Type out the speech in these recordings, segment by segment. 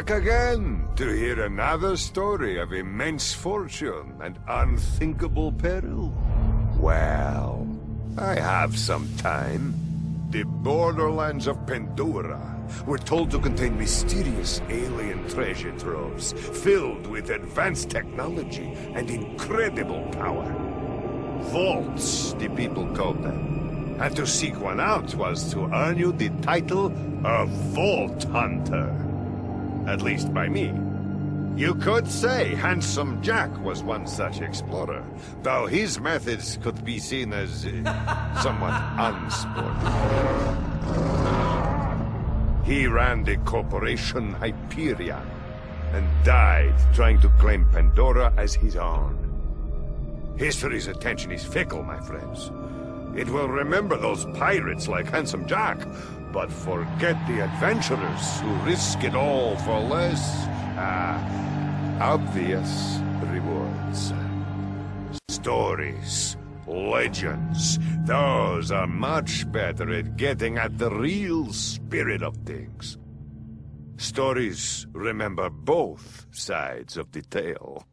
back again to hear another story of immense fortune and unthinkable peril? Well, I have some time. The borderlands of Pandora were told to contain mysterious alien treasure troves filled with advanced technology and incredible power. Vaults, the people called them. And to seek one out was to earn you the title of Vault Hunter. At least by me. You could say Handsome Jack was one such explorer, though his methods could be seen as uh, somewhat unsporting. He ran the corporation Hyperion, and died trying to claim Pandora as his own. History's attention is fickle, my friends. It will remember those pirates like Handsome Jack, but forget the adventurers who risk it all for less, ah, obvious rewards. Stories, legends, those are much better at getting at the real spirit of things. Stories remember both sides of the tale.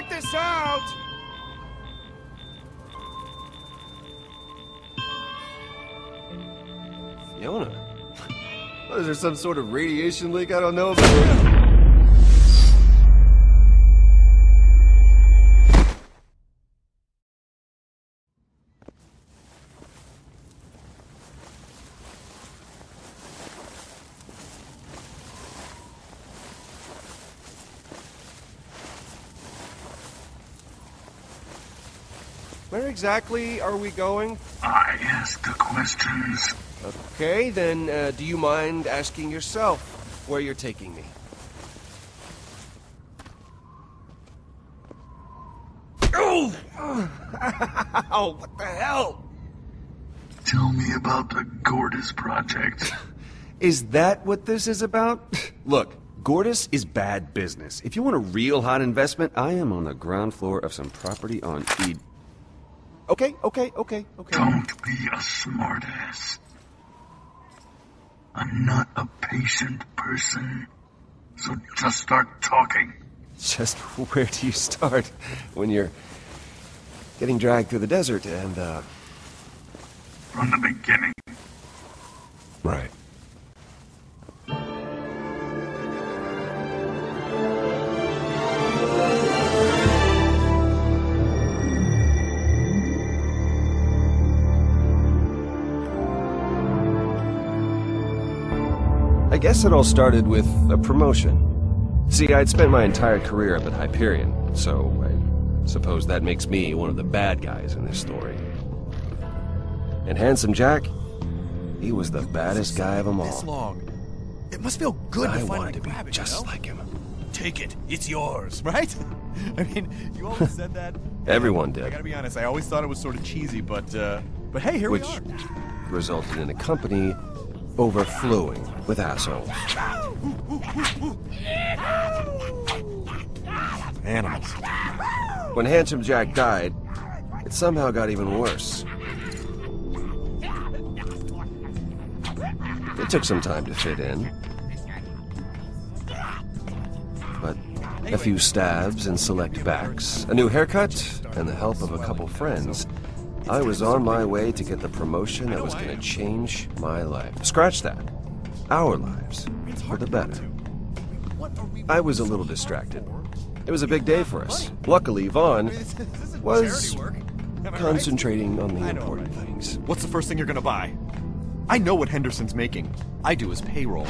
Work this out! Fiona? Is there some sort of radiation leak I don't know about? Where exactly are we going? I ask the questions. Okay, then uh, do you mind asking yourself where you're taking me? Oh! Ow, what the hell? Tell me about the Gortys project. Is that what this is about? Look, Gortys is bad business. If you want a real hot investment, I am on the ground floor of some property on Ed. Okay, okay, okay, okay. Don't be a smartass. I'm not a patient person. So just start talking. Just where do you start when you're getting dragged through the desert and, uh. From the beginning. Right. I guess it all started with a promotion. See, I'd spent my entire career up at Hyperion, so I suppose that makes me one of the bad guys in this story. And Handsome Jack, he was the baddest guy of them all. This long. It must feel good I to finally wanted to be it, just you know? like him. Take it. It's yours, right? I mean, you always said that. Everyone did. I gotta be honest. I always thought it was sort of cheesy, but uh, but hey, here which we are. resulted in a company overflowing with assholes. Animals. When Handsome Jack died, it somehow got even worse. It took some time to fit in. But a few stabs and select backs, a new haircut, and the help of a couple friends, I was on my way to get the promotion that was going to change my life. Scratch that. Our lives. For the better. I was a little distracted. It was a big day for us. Luckily, Vaughn was Am I right? concentrating on the important things. What's the first thing you're gonna buy? I know what Henderson's making. I do his payroll.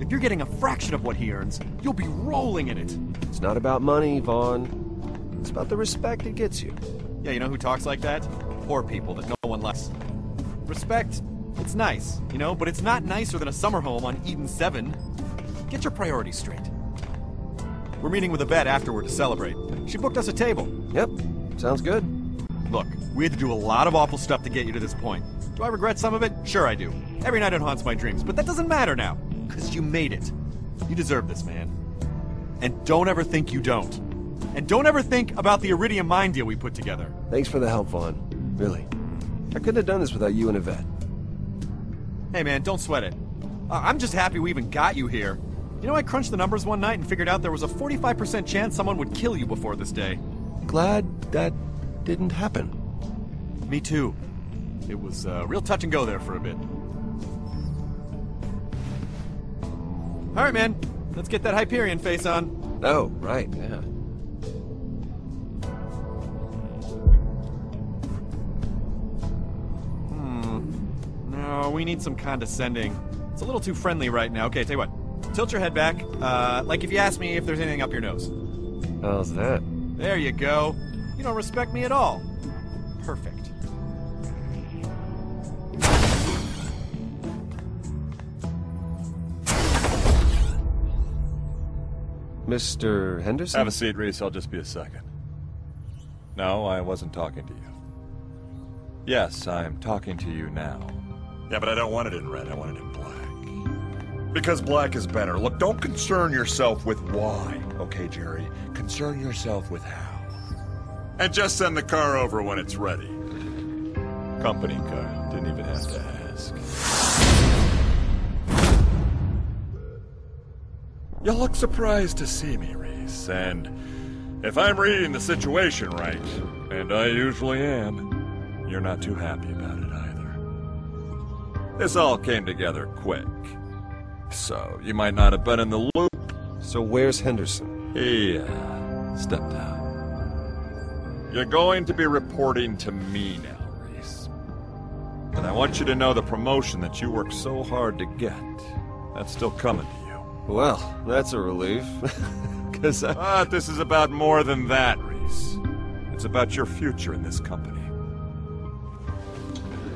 If you're getting a fraction of what he earns, you'll be rolling in it. It's not about money, Vaughn. It's about the respect it gets you. Yeah, you know who talks like that? Poor people that no one likes. Respect, it's nice, you know, but it's not nicer than a summer home on Eden 7. Get your priorities straight. We're meeting with a Yvette afterward to celebrate. She booked us a table. Yep, sounds good. Look, we had to do a lot of awful stuff to get you to this point. Do I regret some of it? Sure I do. Every night it haunts my dreams, but that doesn't matter now. Because you made it. You deserve this, man. And don't ever think you don't. And don't ever think about the Iridium mine deal we put together. Thanks for the help, Vaughn. Really. I couldn't have done this without you and Yvette. Hey man, don't sweat it. Uh, I'm just happy we even got you here. You know, I crunched the numbers one night and figured out there was a 45% chance someone would kill you before this day. Glad that didn't happen. Me too. It was uh, real touch and go there for a bit. All right, man. Let's get that Hyperion face on. Oh, right, yeah. No, we need some condescending. It's a little too friendly right now. Okay, tell you what. Tilt your head back. Uh, like if you ask me if there's anything up your nose. How's that? There you go. You don't respect me at all. Perfect. Mr. Henderson? Have a seat, Rhys. I'll just be a second. No, I wasn't talking to you. Yes, I'm talking to you now. Yeah, but I don't want it in red. I want it in black. Because black is better. Look, don't concern yourself with why, okay, Jerry? Concern yourself with how. And just send the car over when it's ready. Company car. Didn't even have to ask. You look surprised to see me, Rhys, and if I'm reading the situation right, and I usually am, you're not too happy about it. This all came together quick. So, you might not have been in the loop. So where's Henderson? He, uh, stepped out. You're going to be reporting to me now, Rhys. And I want you to know the promotion that you worked so hard to get, that's still coming to you. Well, that's a relief. Because I... But this is about more than that, Rhys. It's about your future in this company.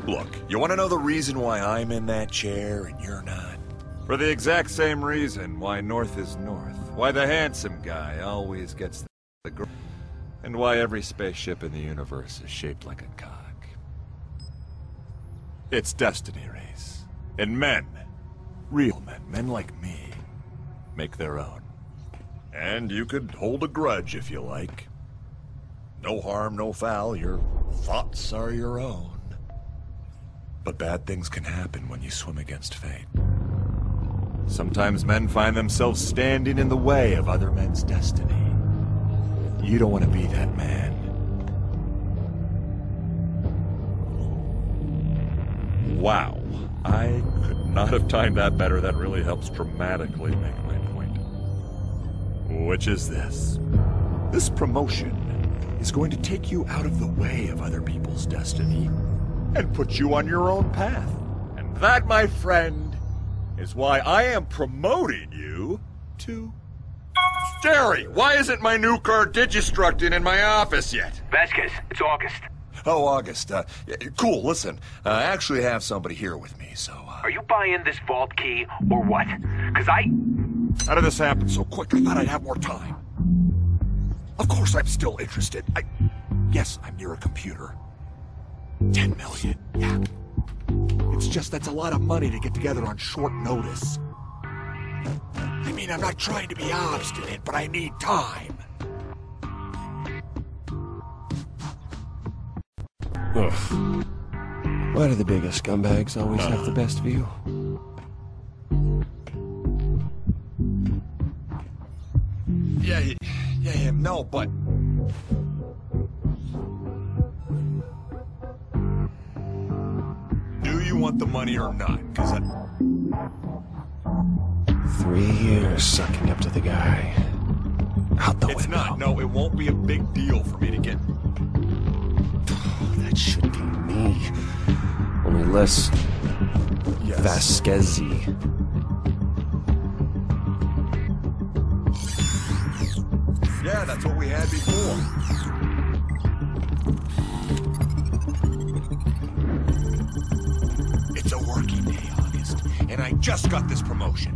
Look, you want to know the reason why I'm in that chair and you're not? For the exact same reason why North is North. Why the handsome guy always gets the girl. And why every spaceship in the universe is shaped like a cock. It's destiny, Rhys. And men, real men, men like me, make their own. And you could hold a grudge if you like. No harm, no foul, your thoughts are your own. But bad things can happen when you swim against fate. Sometimes men find themselves standing in the way of other men's destiny. You don't want to be that man. Wow. I could not have timed that better. That really helps dramatically make my point. Which is this. This promotion is going to take you out of the way of other people's destiny and put you on your own path. And that, my friend, is why I am promoting you to... Jerry, why isn't my new car digistructing in my office yet? Vasquez, it's August. Oh, August. Uh, cool, listen. Uh, I actually have somebody here with me, so... Uh, Are you buying this vault key or what? Because I. how did this happen so quick? I thought I'd have more time. Of course I'm still interested. I... Yes, I'm near a computer. Ten million, yeah. It's just that's a lot of money to get together on short notice. I mean, I'm not trying to be obstinate, but I need time. Ugh. Why do the biggest scumbags always have the best view? Yeah, yeah, yeah, yeah, no, but... you want the money or not? Because I... Three years sucking up to the guy. Out the It's window. not. No, it won't be a big deal for me to get. That should be me. Only less Yes. Vasquez-y. Yeah, that's what we had before. Just got this promotion.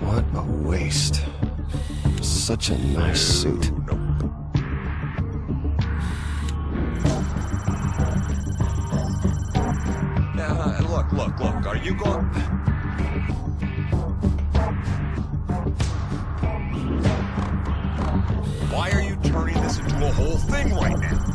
What a waste. Such a nice suit. Nope. Now, uh, look, look, look. Are you going? Why are you turning this into a whole thing right now?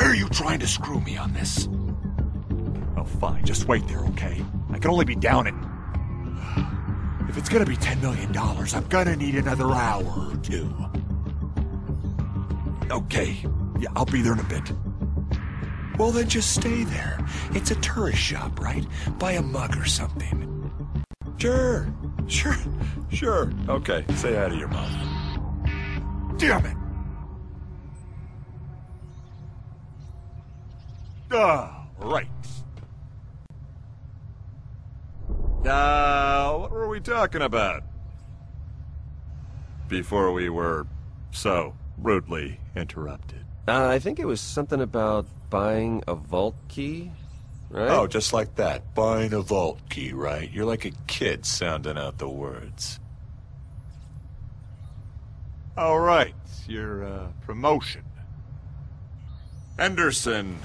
Why are you trying to screw me on this? Oh, fine. Just wait there, okay? I can only be down it. If it's gonna be $10 million, I'm gonna need another hour or two. Okay. Yeah, I'll be there in a bit. Well, then just stay there. It's a tourist shop, right? Buy a mug or something. Sure. Sure. Sure. Okay. Say hi to your mom. Damn it. Ah, right. Uh, what were we talking about? Before we were so rudely interrupted. Uh, I think it was something about buying a vault key, right? Oh, just like that. Buying a vault key, right? You're like a kid sounding out the words. All right, your uh, promotion. Henderson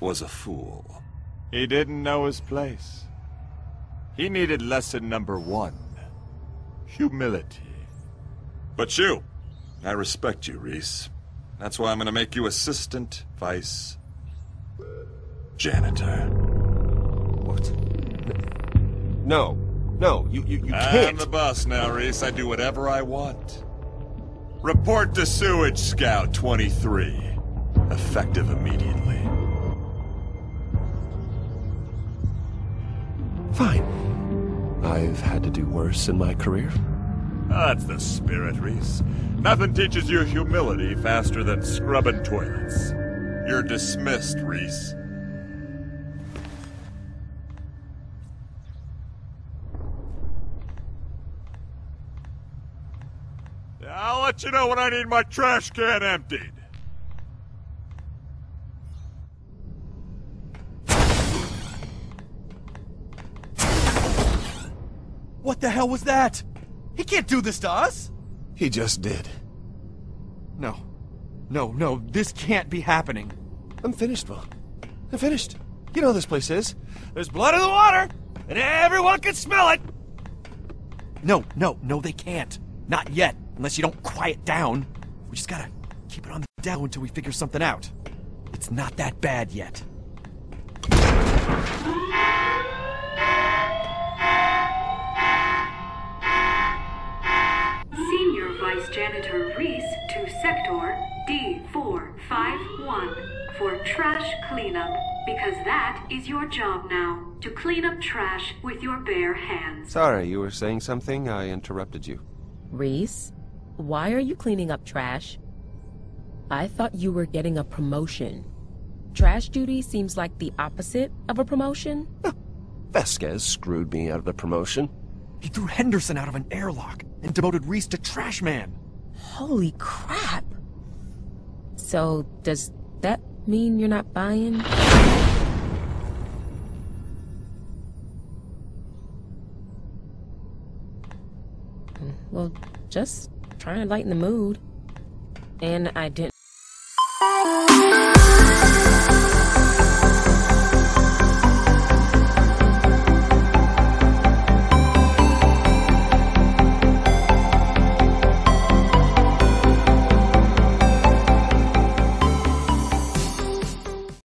was a fool. He didn't know his place. He needed lesson number one humility. But you, I respect you, Rhys. That's why I'm gonna make you assistant vice janitor. What? No. No, you, you, you I'm can't. the boss now, Rhys. I do whatever I want. Report to Sewage Scout 23. Effective immediately. I've had to do worse in my career. That's the spirit, Rhys. Nothing teaches you humility faster than scrubbing toilets. You're dismissed, Rhys. I'll let you know when I need my trash can emptied. What the hell was that? He can't do this to us! He just did. No. No, no, this can't be happening. I'm finished, Will. I'm finished. You know how this place is. There's blood in the water, and everyone can smell it. No, no, no, they can't. Not yet, unless you don't quiet down. We just gotta keep it on the down until we figure something out. It's not that bad yet. D451 for trash cleanup, because that is your job now, to clean up trash with your bare hands. Sorry, you were saying something? I interrupted you. Rhys, why are you cleaning up trash? I thought you were getting a promotion. Trash duty seems like the opposite of a promotion. Vasquez screwed me out of the promotion. He threw Henderson out of an airlock and demoted Rhys to trash man. Holy crap. So, does that mean you're not buying? Well, just trying to lighten the mood. And I didn't